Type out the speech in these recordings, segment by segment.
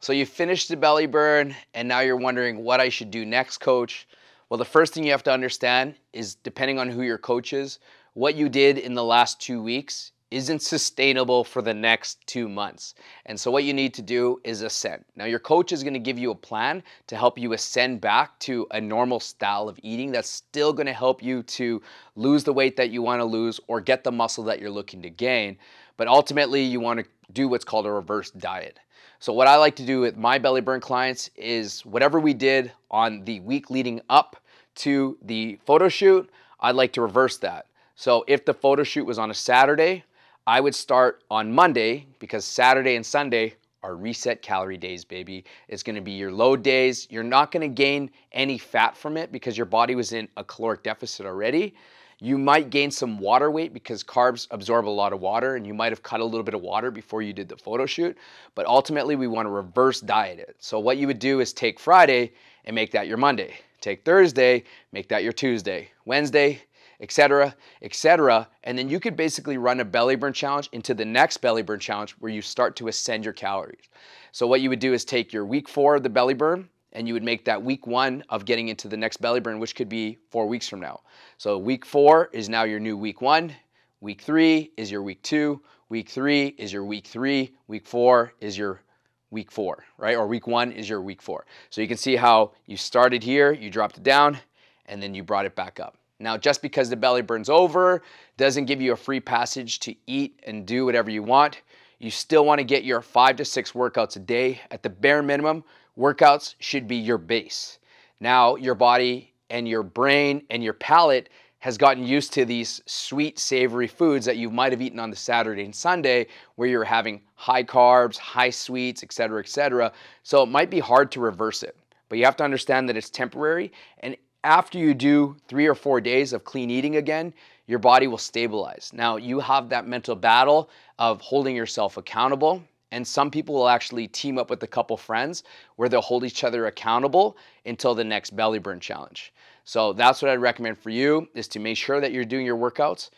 So you finished the belly burn and now you're wondering what I should do next, coach. Well, the first thing you have to understand is depending on who your coach is, what you did in the last two weeks isn't sustainable for the next two months. And so, what you need to do is ascend. Now, your coach is gonna give you a plan to help you ascend back to a normal style of eating that's still gonna help you to lose the weight that you wanna lose or get the muscle that you're looking to gain. But ultimately, you wanna do what's called a reverse diet. So, what I like to do with my belly burn clients is whatever we did on the week leading up to the photo shoot, I'd like to reverse that. So, if the photo shoot was on a Saturday, I would start on Monday because Saturday and Sunday are reset calorie days, baby. It's gonna be your low days. You're not gonna gain any fat from it because your body was in a caloric deficit already. You might gain some water weight because carbs absorb a lot of water and you might have cut a little bit of water before you did the photo shoot. But ultimately, we wanna reverse diet it. So, what you would do is take Friday and make that your Monday. Take Thursday, make that your Tuesday. Wednesday, etc., etc. And then you could basically run a belly burn challenge into the next belly burn challenge where you start to ascend your calories. So what you would do is take your week four of the belly burn and you would make that week one of getting into the next belly burn, which could be four weeks from now. So week four is now your new week one. Week three is your week two. Week three is your week three. Week four is your week four, right? Or week one is your week four. So you can see how you started here, you dropped it down, and then you brought it back up. Now, just because the belly burn's over doesn't give you a free passage to eat and do whatever you want. You still want to get your five to six workouts a day. At the bare minimum, workouts should be your base. Now, your body and your brain and your palate has gotten used to these sweet, savory foods that you might have eaten on the Saturday and Sunday, where you're having high carbs, high sweets, et cetera, et cetera. So it might be hard to reverse it. But you have to understand that it's temporary. And after you do three or four days of clean eating again, your body will stabilize. Now, you have that mental battle of holding yourself accountable. And some people will actually team up with a couple friends where they'll hold each other accountable until the next belly burn challenge. So that's what I'd recommend for you is to make sure that you're doing your workouts.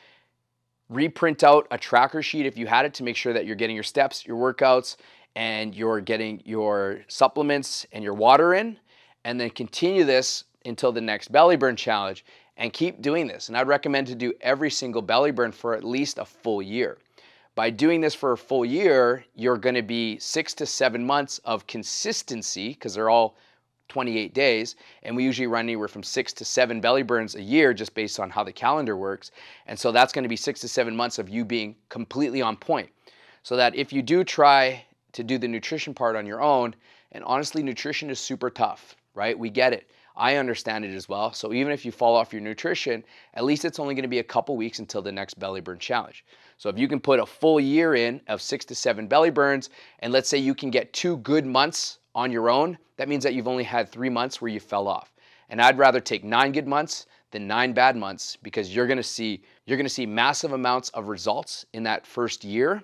Reprint out a tracker sheet if you had it to make sure that you're getting your steps, your workouts, and you're getting your supplements and your water in. And then continue this until the next belly burn challenge and keep doing this. And I'd recommend to do every single belly burn for at least a full year. By doing this for a full year, you're going to be six to seven months of consistency because they're all 28 days. And we usually run anywhere from six to seven belly burns a year just based on how the calendar works. And so that's going to be six to seven months of you being completely on point. So that if you do try to do the nutrition part on your own, and honestly, nutrition is super tough, right? We get it. I understand it as well. So even if you fall off your nutrition, at least it's only going to be a couple weeks until the next belly burn challenge. So if you can put a full year in of six to seven belly burns, and let's say you can get two good months on your own, that means that you've only had three months where you fell off. And I'd rather take nine good months than nine bad months because you're going to see you're going to see massive amounts of results in that first year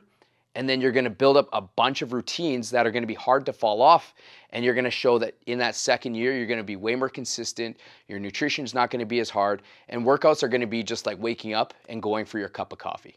and then you're going to build up a bunch of routines that are going to be hard to fall off and you're going to show that in that second year you're going to be way more consistent your nutrition is not going to be as hard and workouts are going to be just like waking up and going for your cup of coffee